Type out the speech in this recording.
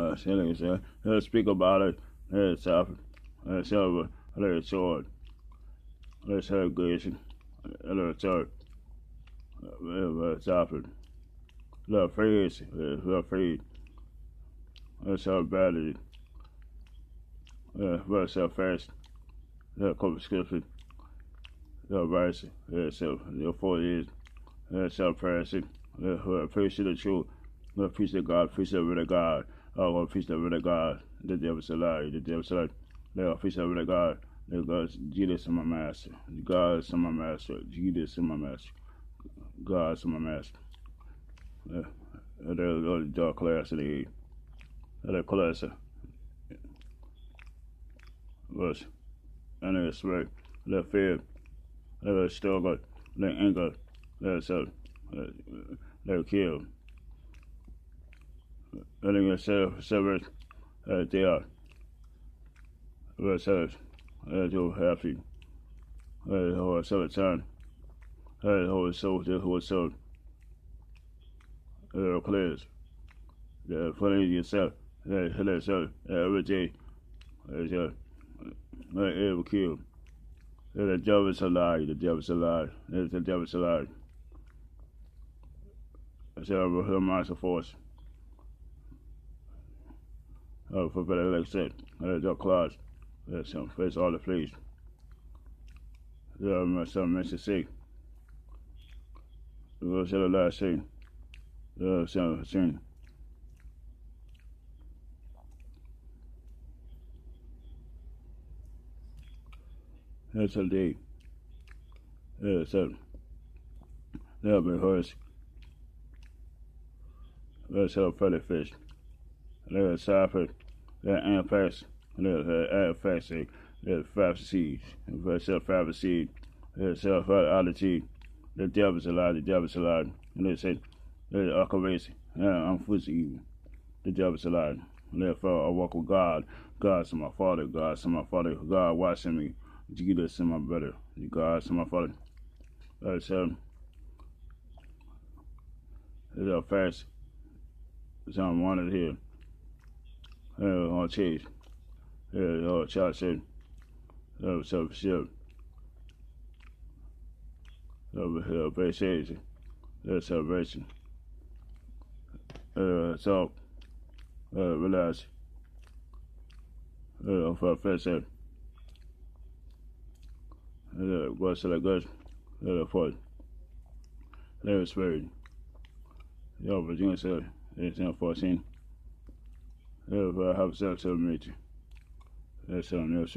uh, saying, say, let's speak about it. Let's have, let's have, let's sword. Let's have grace. Let's have, let's have, let's praise, let's praise. Let's have battery. Let's have fast. Let's come scripture. Let's rise. Let's have, let's four years. Let's have praise. Let's praise the truth. Let's preach the God, preach the word of God. Lord, preach the word of God. The devil's a lie. The devil's a lie. Preach the word of God. Lord, God, Jesus is my master. God is my master. Jesus is my master. God is my master. Uh, there's a dark class of the other class. Was, and it's right. Let fear. Let struggle. Let anger. Let self. Let kill letting yourself separate uh, they are ourselves uh, to happy uh, whole soul turn uh, whole soul the whole soul. Uh, clears the putting yourself uh, yourself uh, every day uh, uh, ever kill uh, the devil is a lie the devil is a lie uh, the devil is a lie. So her mind's force uh, for better said, uh, the clause, uh, some face all the fleas. Um, some Mississippi. Uh, said the last scene. Uh, some scene. That's a day. Uh, so, that'll be horse. Have a fish. Let's it that anthrax, that anthrax, that five seeds, self five seed, that self oddity, the devil's alive, the devil's alive, and they say, that occupation, I'm foot evil, the devil's alive. Therefore, I walk with God. God's my father. God's my father. God watching me. Jesus is my brother. God's my father. Um, it's a fast. Something wanted here on cheese. Yeah, said, uh, so, so, uh, celebration, uh, celebration, uh, so, uh, relax, uh, for a first set, uh, to the good, uh, for, let us spirit, yo, Virginia said, it's in 14 have uh, have with me. That's something else.